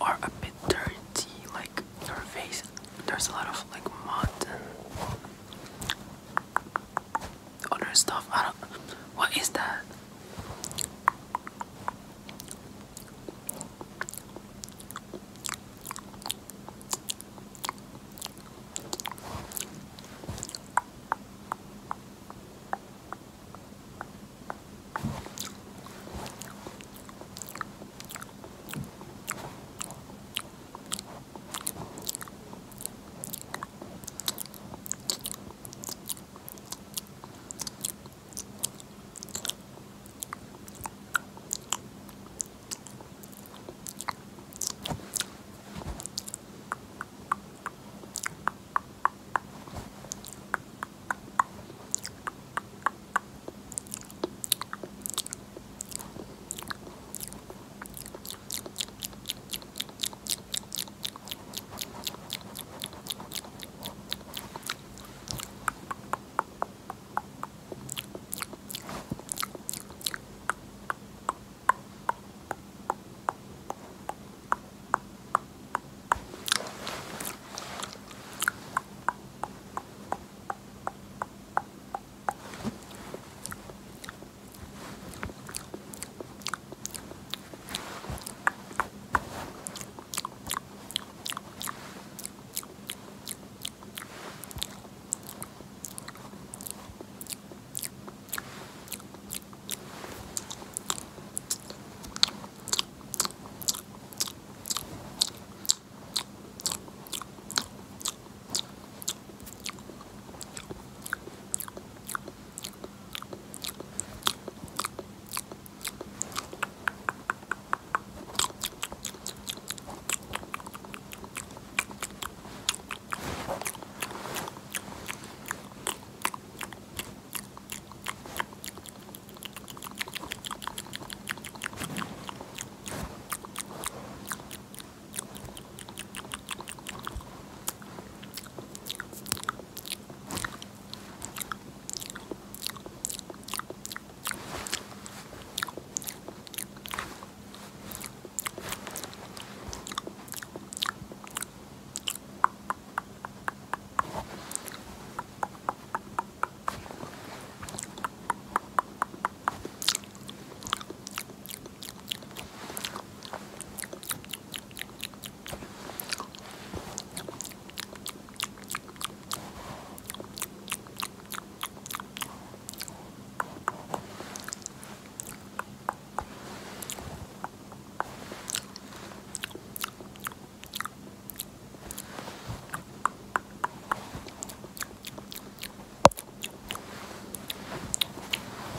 are a bit dirty, like your face. There's a lot of like mud and other stuff. I don't. What is that?